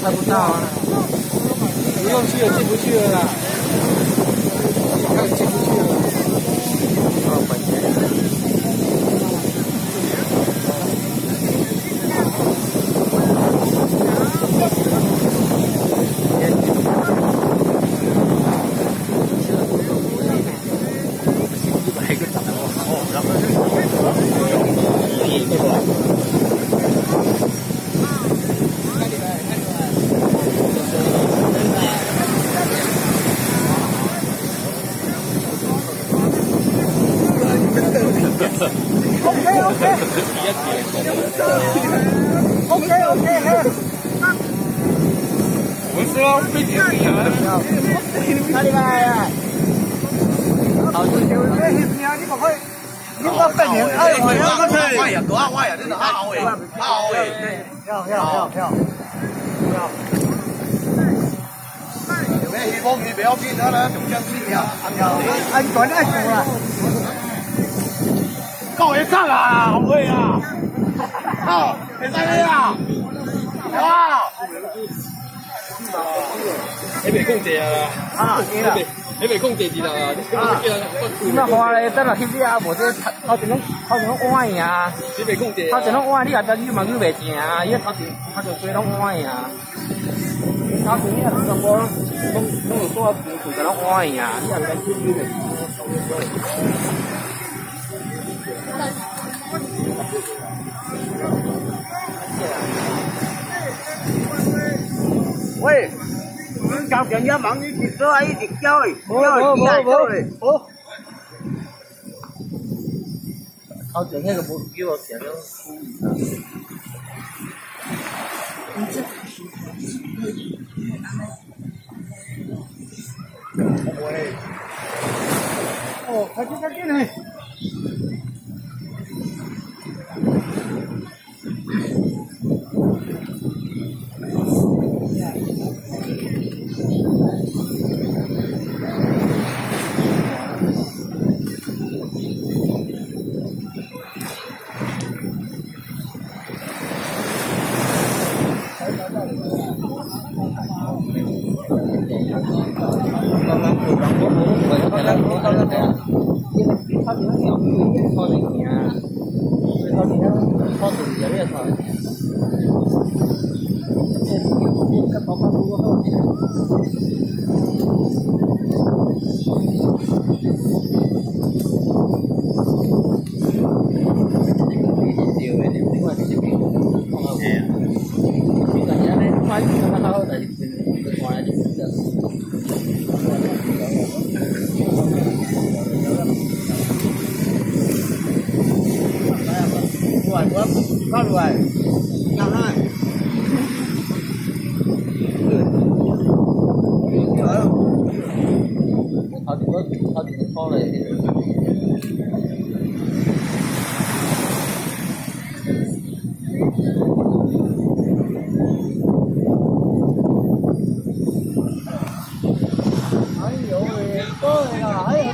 猜不到啊。不用去了，进不去了啦。看进不去了。哦，本钱。我 Ok, ok, hết. Uống sữa không? Mình hiểu gì hả? Sao đi bài à? Tao chưa hiểu cái hiệp nhà đi bà khơi. Nhưng mà phải nhìn ơi, phải nhìn ơi. Quay à, đó, quay à, thế là ao ấy. Ao ấy. Hiểu, hiểu, hiểu, hiểu. Mẹ hi vọng thì béo phi nữa là chúng chân xin nhờ. Anh Tuấn anh cùng à. 走一啊，好不会啊？好，别再这样，哇！你袂控制啊？啊，你袂控制知道啊？啊，那花嘞，等下去你啊，无得掏钱拢掏钱拢弯呀？你袂控？弯，你啊。在你嘛去袂行啊？伊掏钱掏钱侪拢弯呀？掏钱伊啊，全部拢拢拢有做啊，弯呀？你啊。在去你袂？喂，你交警一问你直咗喺直交嚟，交嚟几大交嚟？好。头前那个冇叫我写咗。哦，快啲快啲嚟！ 啊，你那鸟超灵敏啊，超灵敏，超准确的超。这是我们跟宝宝说的。Con người Chào hai Trời ơi Thôi thì có, thôi này Hãy subscribe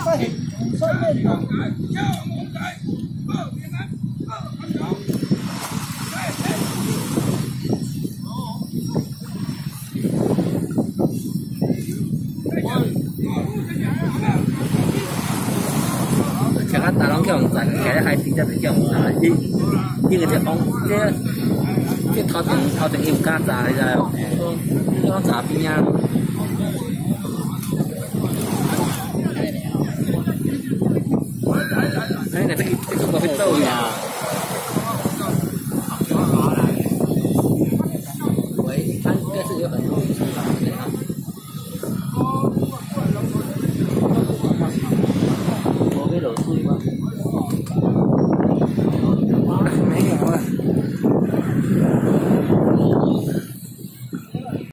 cho kênh Ghiền Mì Gõ Để không bỏ lỡ những video hấp dẫn 叫人赚，其实系变咗叫人赚。呢呢个地方，即即头前头前要加炸，你就呢个炸边啊？ gemacht.